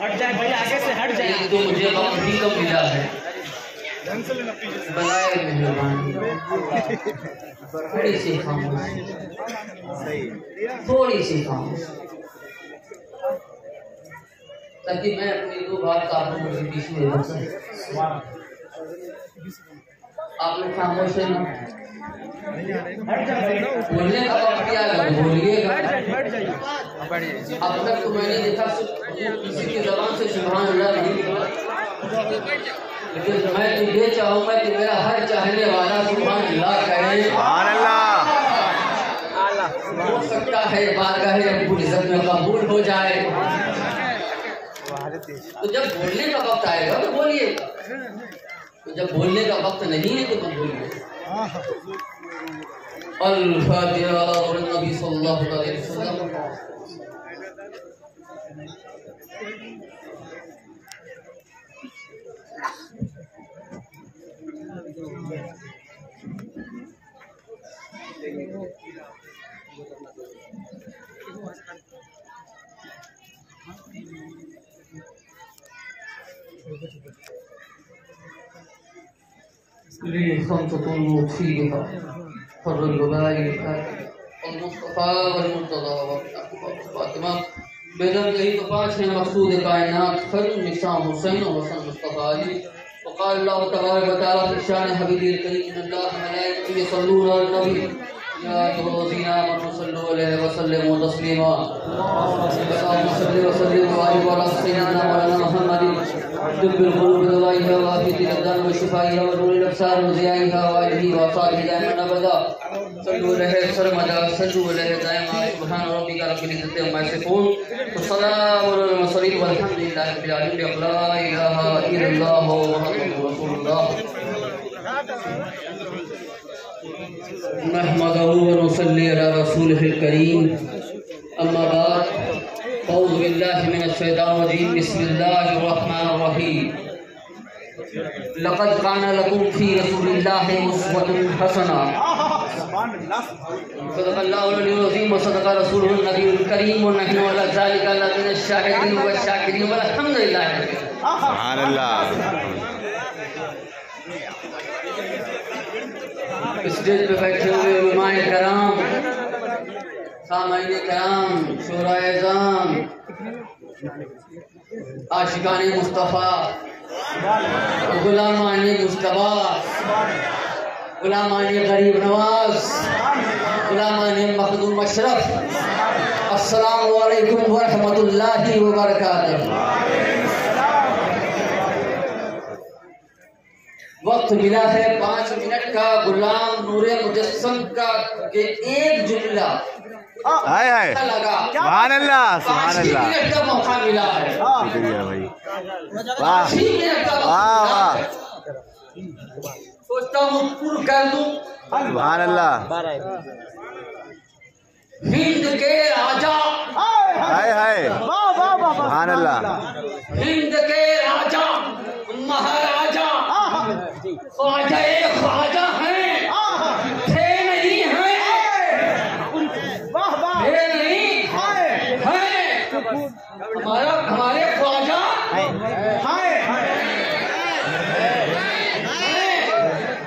ہٹ جائے بھائی، آگے سے ہٹ جائے۔ ایک تو مجھے وقت بھی کم ملا ہے۔ بلائے مہربانی تھوڑی سی خاموشی تھوڑی سی خاموشی تاکہ میں اپنی دو بات کا آپ لوگوں کے بیچ میں رکھ سکوں آپ لوگ خاموش ہیں۔ بولنے کا وقت کیا ہے؟ بولیے۔ گا اب تک تو میں نے دیکھا کسی کی زبان سے سبحان اللہ نہیں۔ نکلا لیکن میں تو یہ چاہوں گا کہ میرا ہر چاہنے والا سبحان اللہ کہے۔ سبحان اللہ۔ ہو سکتا ہے بارگاہ رب العزت میں قبول ہو جائے۔ تو جب بولنے کا وقت آئے گا تو بولیے۔ گا تو جب بولنے کا وقت نہیں ہے تو تم بولیے الفاتحہ اور نبی صلی اللہ علیہ وسلم۔ لي خمسة نوصيها حر الوباء المصطفى والمرتضى والفاطمة بیگم یہی تو پانچ ہیں مقصود کائنات خیر نشان حسین و حسن مصطفیٰ علی وقال اللہ تبارک و تعالی في شان حبیبی الکریم ان اللہ ملائکته یصلون علی النبی یا ایھا الذین آمنوا صلوا علیہ وسلموا تسلیما اللهم صل وسلم وبارك على سيدنا مولانا محمد. طب القلوب دوائها وافية الأبدان وشفائها ونور الأبصار وضيائها وآله وأصحابه دائما أبدا. صلوا عليه سرمدا صلوا عليه دائما. سبحان ربك رب العزة عما يصفون. والسلام على المرسلين والحمد لله رب العالمين. لا إله إلا الله محمد رسول الله. نحمده ونصلي على رسوله الكريم. أما بعد، أعوذ بالله من الشيطان الرجيم. بسم الله الرحمن الرحيم. لقد كان لكم في رسول الله أسوة حسنة. صدق الله العلي العظيم وصدق رسوله النبي الكريم. ونحن على ذلك الذين الشاهدين والشاكرين والحمد لله سبحان اللہ اسٹیج پہ بیٹھے ہوئے علماء کرام، سامعین کرام شورا اعظام، عاشقان مصطفیٰ غلامان مصطفیٰ غلامان غریب نواز غلامان مخدوم اشرف، السلام علیکم ورحمۃ اللہ وبرکاتہ۔ وقت ملا ہے پانچ منٹ کا غلام نور مجسم کا کہ ایک جملہ ہائے ہائے۔ لگا۔ سبحان اللہ سبحان پانچ اللہ۔ منٹ کا موقع ملا ہے۔ شکریہ بھائی۔ واہ۔ واہ واہ۔ سوچتا ہوں پر کر دوں۔ سبحان اللہ۔ ہند کے راجا۔ ہائے ہائے۔ سبحان اللہ۔ ہند کے راجا مہاراجا خواجہ خواجہ ہیں۔ تھے نہیں ہیں۔ تھے نہیں ہیں۔ ہمارا ہمارے خواجہ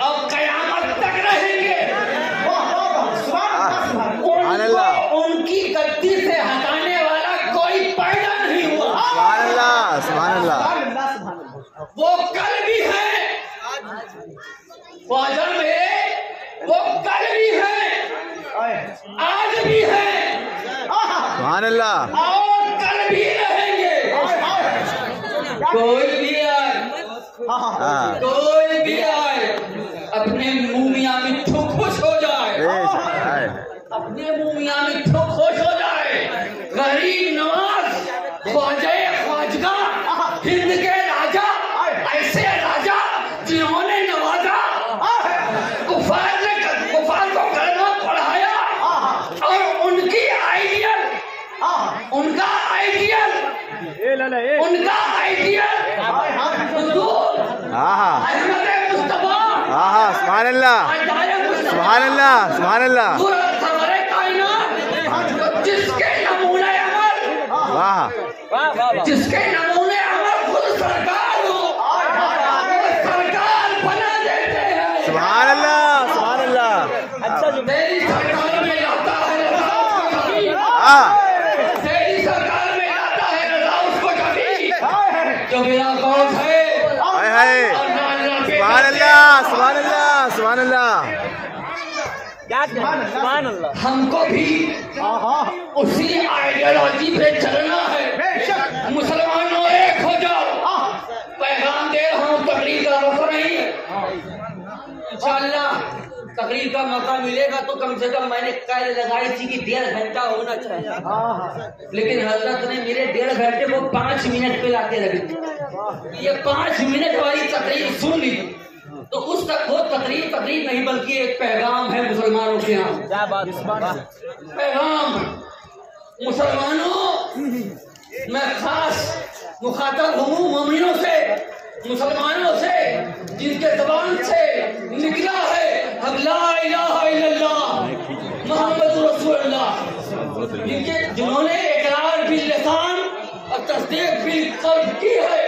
اب قیامت تک رہیں گے۔ سبحان اللہ۔ ان کی گدی سے ہٹانے والا کوئی پیدا نہیں ہوا۔ سبحان اللہ سبحان اللہ۔ وہ کل بھی ہے خواجہ میرے وہ کل بھی ہے آج بھی ہے سبحان اللہ۔ اور کل بھی رہیں گے۔ کوئی بھی آئے۔ ہاں کوئی بھی آئے۔ اپنے منہ میاں مٹھو خوش ہو جائے۔ اپنے منہ میاں مٹھو خوش ہو جائے غریب نواز خواجہ خواجگاہ ہند کے راجا ایسے راجا جنہوں نے نوازا کفار نے کفار کو کلمہ پڑھایا اور ان کی آئیڈیل ان کا آئیڈیل ان کا آئیڈیل حضور. ہاں ہاں. مصطفیٰ. ہاں ہاں سبحان اللہ. سبحان اللہ سبحان اللہ. کائنات. جس کے نمونہ عمل. واہ جس کے نمونے ہمیں خود سرکار ہو. سرکار بنا دیتے ہیں. سبحان اللہ سبحان اللہ. میری سرکار میں لاتا ہے. ہاں تیری سرکار میں لاتا ہے رضا اس کو کبھی جو میرا گوٹ ہے ہائے ہائے اور نہ اللہ کے سبحان اللہ سبحان اللہ سبحان اللہ۔ ہم کو بھی اسی آئیڈیالوجی پہ چلنا ہے۔ مسلمانوں ایک ہو جاؤ۔ پیغام دے رہا ہوں تقریر کا موقع نہیں۔ انشاءاللہ تقریر کا موقع ملے گا تو کم سے کم میں نے قید لگائی تھی کہ ڈیڑھ گھنٹہ ہونا چاہیے۔ لیکن حضرت نے میرے ڈیڑھ گھنٹے کو پانچ منٹ پہ لا کے رکھ یہ پانچ منٹ والی تقریر سن لی۔ تو اس تک وہ تقریر تقریر نہیں بلکہ ایک پیغام ہے مسلمانوں کے یہاں پیغام۔ مسلمانوں میں خاص مخاطب ہوں مومنوں سے۔ مسلمانوں سے جن کے زبان سے نکلا ہے اب لا الہ الا اللہ محمد رسول اللہ جن کے جنہوں نے اقرار بھی لسان اور تصدیق بھی قلب کی ہے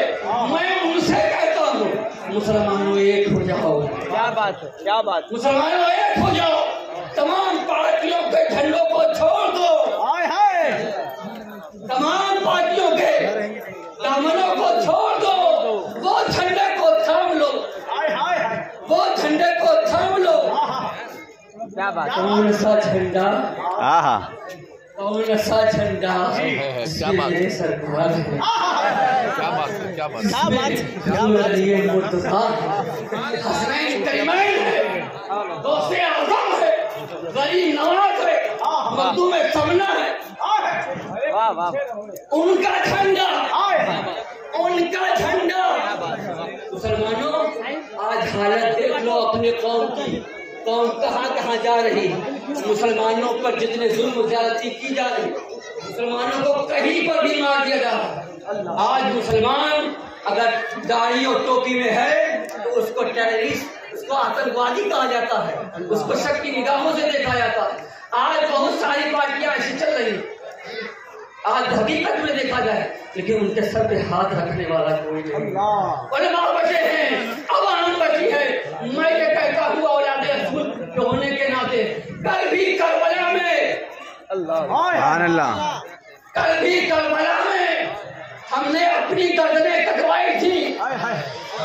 میں ان سے کہتا ہوں مسلمانوں ایک ہو جاؤ کیا بات ہے؟ کیا بات مسلمانوں ایک ہو جاؤ تمام پارٹیوں کے جھنڈوں کو چھوڑ دو۔ تمام پارٹیوں کے دامنوں کو چھوڑ دو۔ وہ جھنڈے کو تھام لو۔ وہ جھنڈے کو تھام لو۔ کیا بات کون سا جھنڈا؟ کون سا جھنڈا؟ اس کے لیے سرکار ہے حضور علی مرتضیٰ۔ حسنین کریمین ہے دوست اعظم ہے غریب نواز ہے مردوں میں سمنا ہے۔ واہ واہ ان کا جھنڈا ان کا جھنڈا۔ مسلمانوں آج حالت دیکھ لو اپنے قوم کی۔ قوم کہاں کہاں جا رہی مسلمانوں پر جتنے ظلم و زیادتی کی جا رہی مسلمانوں کو کہیں پر بھی مار دیا جا رہا آج مسلمان اگر داڑھی اور ٹوپی میں ہے تو اس کو ٹیررسٹ اس کو آتنکوادی کہا جاتا ہے۔ اس کو شک کی نگاہوں سے دیکھا جاتا ہے۔ آج بہت ساری پارٹیاں ایسی چل رہی ہیں۔ آج حقیقت میں دیکھا جائے لیکن ان کے سر پہ ہاتھ رکھنے والا کوئی نہیں۔ علماء بچے ہیں عوام بچی ہے۔ میں یہ کہتا ہوں اولاد رسول کے ہونے کے ناطے کل بھی کربلا میں۔ سبحان اللہ۔ کل بھی کربلا میں۔ ہم نے اپنی گردنیں کٹوائی تھی۔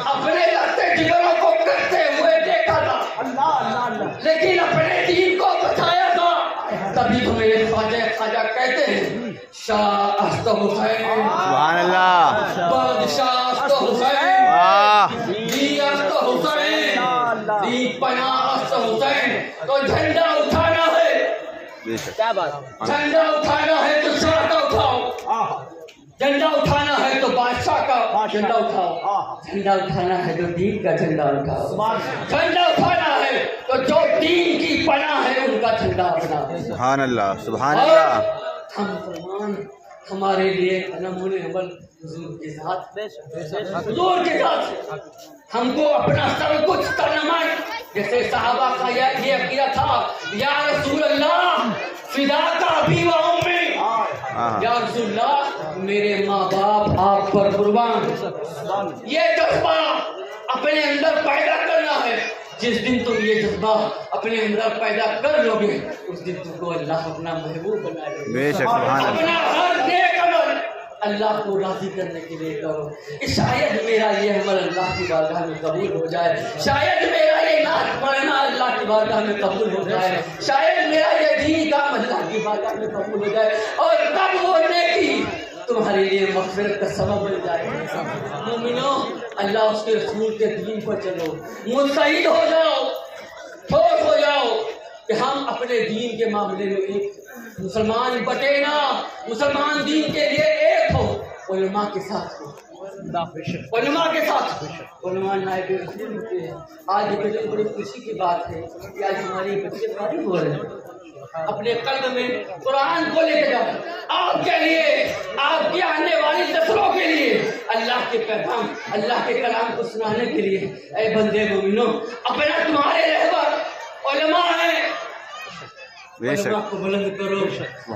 اپنے لگتے جگروں کو کرتے ہوئے دیکھا تھا۔ لیکن اپنے دین کو بچایا تھا۔ تبھی تو میرے خواجہ خواجہ کہتے ہیں شاہ حسین۔ سبحان اللہ۔ بادشاہ حسین۔ واہ۔ دی حسین۔ دی پناہ حسین۔ تو جھنڈا اٹھانا ہے۔ بے شک۔ کیا بات جھنڈا اٹھانا ہے تو شاہ کا اٹھاؤ۔ جھنڈا اٹھانا ہے تو بادشاہ کا جھنڈا اٹھاؤ. جھنڈا اٹھانا ہے تو دین کا جھنڈا اٹھاؤ. جھنڈا اٹھانا ہے تو جو دین کی پناہ ہے ان کا جھنڈا اپنا سبحان اللہ سبحان اللہ. ہم مسلمان ہمارے لیے نمون عمل حضور کے ساتھ حضور کے ساتھ. ہم کو اپنا سب کچھ تنمائے جیسے صحابہ کا یہ عقیدہ تھا یا رسول اللہ فدا کا بھی و امی ہاں یا رسول اللہ میرے ماں باپ آپ پر قربان۔ یہ جذبہ اپنے اندر پیدا کرنا ہے۔ جس دن تم یہ جذبہ اپنے اندر پیدا کر لو گے اس دن تم کو اللہ اپنا محبوب بنا لے اپنا ہر نیک عمل اللہ کو راضی کرنے کے لیے کرو۔ شاید میرا یہ عمل اللہ کی بارگاہ میں قبول ہو جائے۔ شاید میرا یہ نعت پڑھنا کی بارگاہ میں قبول ہو جائے۔ شاید میرا یہ دین کام اللہ کی بارگاہ میں قبول ہو جائے۔ اور تب وہ نیکی تمہارے لیے مغفرت کا سبب بن جائے۔ مومنو، اللہ اس کے رسول کے دین پر چلو مستعد ہو جاؤ ٹھوس ہو جاؤ کہ ہم اپنے دین کے معاملے میں ایک مسلمان بٹے نا۔ مسلمان دین کے لیے ایک ہو، علماء کے ساتھ ہو۔ علماء کے ساتھ۔ علماء نائب رسول ہوتے ہیں آج بڑی بڑی خوشی کی بات ہے کہ آج ہمارے بچے فارغ ہو رہے ہیں۔ اپنے قلب میں قرآن کو لے کے جاؤ۔ آپ کے لیے آپ کی آنے والی نسلوں کے لیے۔ اللہ کے پیغام اللہ کے کلام کو سنانے کے لیے۔ اے بندے مومنو اپنا تمہارے رہبر علماء ہیں۔ بے شک۔ علماء کو بلند کرو۔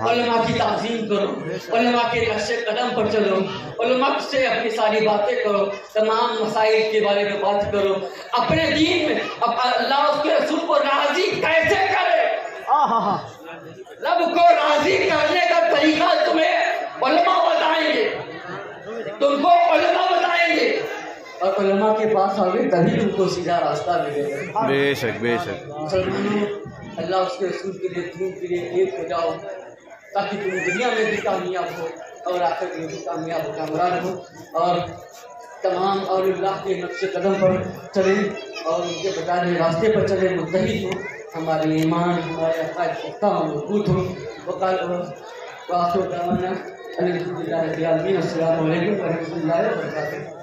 علماء کی تعظیم کرو۔ علماء کے نقش قدم پر چلو۔ علماء سے اپنی ساری باتیں کرو۔ تمام مسائل کے بارے میں بات کرو۔ اپنے دین میں اللہ اس کے رسول کو راضی کیسے کرے؟ رب کو راضی کرنے کا طریقہ تمہیں علماء بتائیں گے۔ تم کو علماء بتائیں گے۔ اور علماء کے پاس آگے تبھی تم کو سیدھا راستہ ملے گا۔ بے شک بے شک۔ اللہ اس کے رسول کے لیے، دین کے لیے ایک ہو جاؤ، تاکہ تم دنیا میں بھی کامیاب ہو اور آخر میں بھی کامیاب ہو کامران ہو اور تمام اور اللہ کے نقش قدم پر چلیں اور ان کے بتانے راستے پر چلیں متحد ہو، ہمارے ایمان، ہمارے عقائد پختہ ہو مضبوط ہو۔ وقال وآخر دعوانا الحمد للہ رب العالمین، السلام علیکم ورحمۃ اللہ وبرکاتہ۔